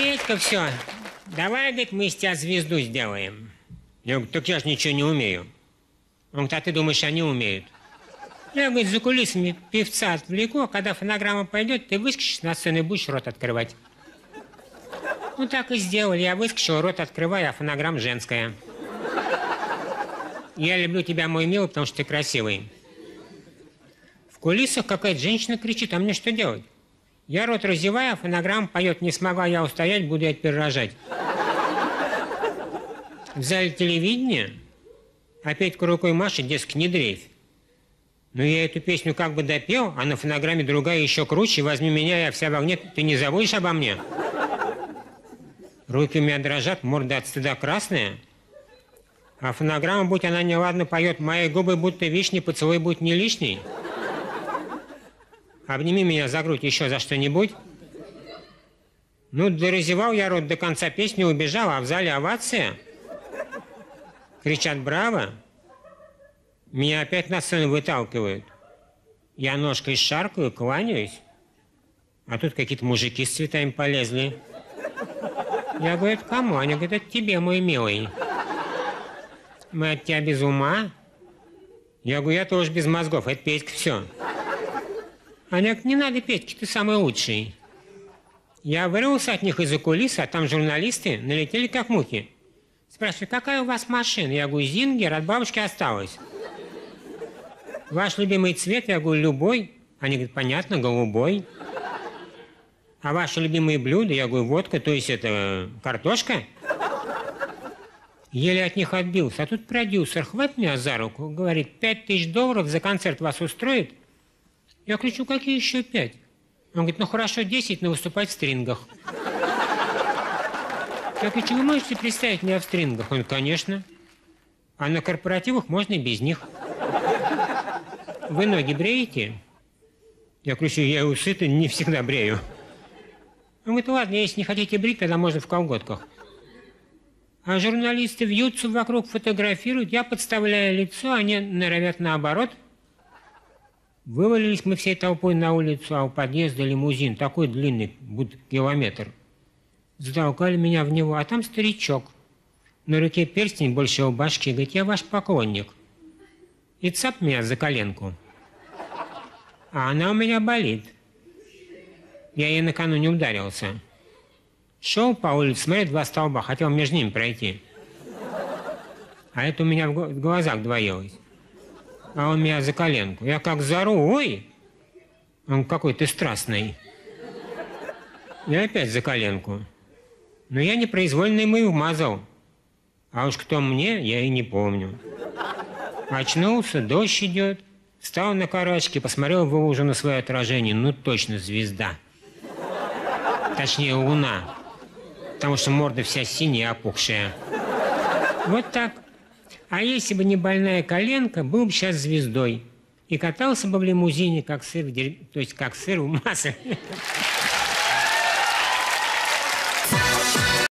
Петька, все. Давай, говорит, мы из тебя звезду сделаем. Я говорю, так я же ничего не умею. Он говорит, а ты думаешь, они умеют? Я, говорит, за кулисами певца отвлеку, а когда фонограмма пойдет, ты выскочишь на сцену и будешь рот открывать. Ну, так и сделали. Я выскочил, рот открываю, а фонограмма женская. Я люблю тебя, мой милый, потому что ты красивый. В кулисах какая-то женщина кричит, а мне что делать? Я рот разеваю, а фонограмма поет, не смогла я устоять, буду я теперь рожать. В зале телевидения опять рукой машет, дескать, не дрейфь. Но я эту песню как бы допел, а на фонограмме другая еще круче. Возьми меня, я вся в огне. Ты не забудешь обо мне? Руки у меня дрожат, морда от стыда красная. А фонограмма, будь она неладно, поет «Мои губы будто вишни, поцелуй будь не лишний». Обними меня за грудь еще за что-нибудь. Ну, доразевал я рот до конца песни, убежал, а в зале овация. Кричат «Браво!» Меня опять на сцену выталкивают. Я ножкой шаркаю, кланяюсь. А тут какие-то мужики с цветами полезли. Я говорю, это кому? Они говорят, это тебе, мой милый. Мы от тебя без ума. Я говорю, я тоже без мозгов, это Петька все. Они говорят, не надо, Петьки, ты самый лучший. Я вырвался от них из-за кулисы, а там журналисты налетели как мухи. Спрашиваю, какая у вас машина? Я говорю, Зингер, от бабушки осталось. Ваш любимый цвет? Я говорю, любой. Они говорят, понятно, голубой. А ваши любимые блюда? Я говорю, водка, то есть это картошка? Еле от них отбился. А тут продюсер хватит меня за руку, говорит, пять тысяч долларов за концерт вас устроит? Я кричу, какие еще пять? Он говорит, ну хорошо, десять, но выступать в стрингах. Я кричу, вы можете представить меня в стрингах? Он, конечно. А на корпоративах можно и без них. Вы ноги бреете? Я кричу, я усы-то не всегда брею. Он говорит, ладно, если не хотите брить, тогда можно в колготках. А журналисты вьются вокруг, фотографируют, я подставляю лицо, они норовят наоборот. Вывалились мы всей толпой на улицу, а у подъезда лимузин, такой длинный, будто километр. Затолкали меня в него, а там старичок. На руке перстень больше у башки, говорит, я ваш поклонник. И цап меня за коленку. А она у меня болит. Я ей накануне ударился. Шел по улице, смотрит два столба, хотел между ними пройти. А это у меня в глазах двоилось. А он меня за коленку. Я как зару, ой! Он какой ты страстный. Я опять за коленку. Но я непроизвольно ему и вмазал. А уж кто мне, я и не помню. Очнулся, дождь идет. Встал на карачки, посмотрел в лужу на свое отражение. Ну, точно звезда. Точнее, луна. Потому что морда вся синяя, опухшая. Вот так. А если бы не больная коленка, был бы сейчас звездой. И катался бы в лимузине, как сыр, то есть как сыр в масле.